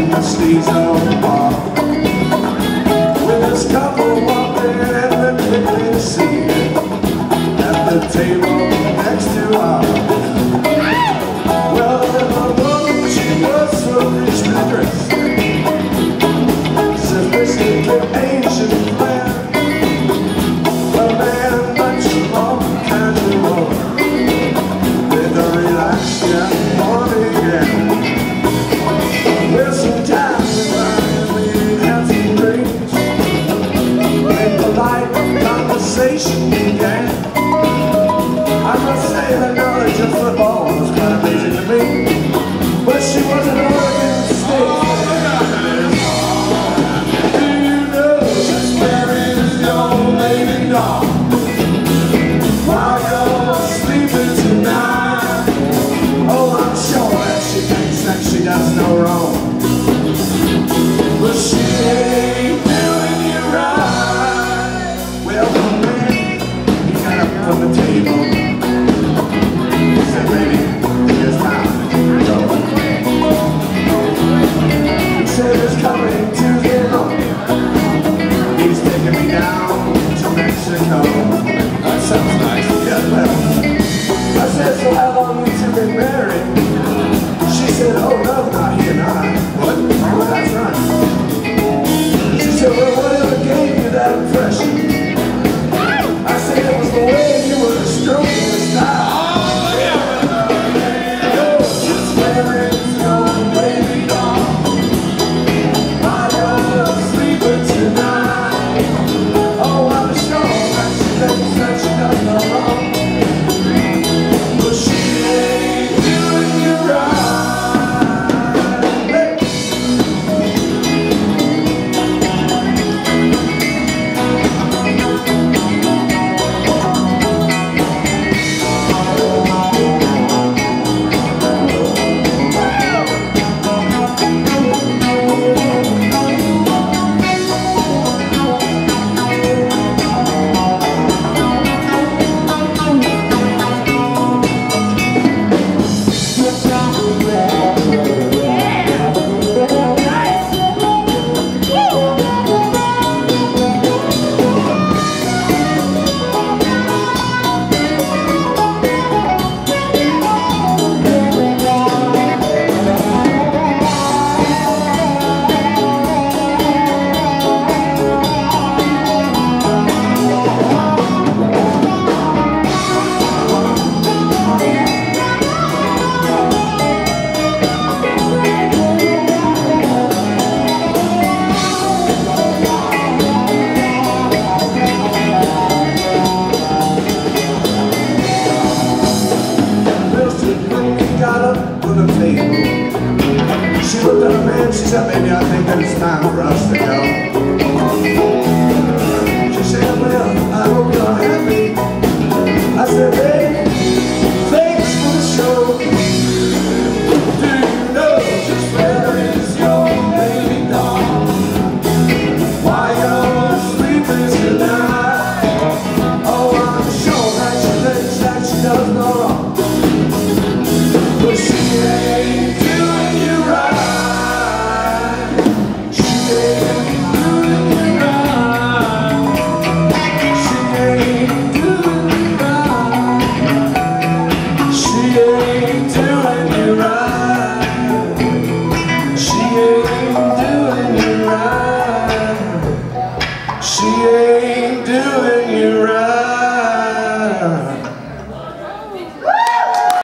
in the sleeves of the bar. With his couple and the At the table next to ours Well, the she was so rich to Mexico. the table. She looked at a man, she said, baby, I think that it's time for us to go. She said, well,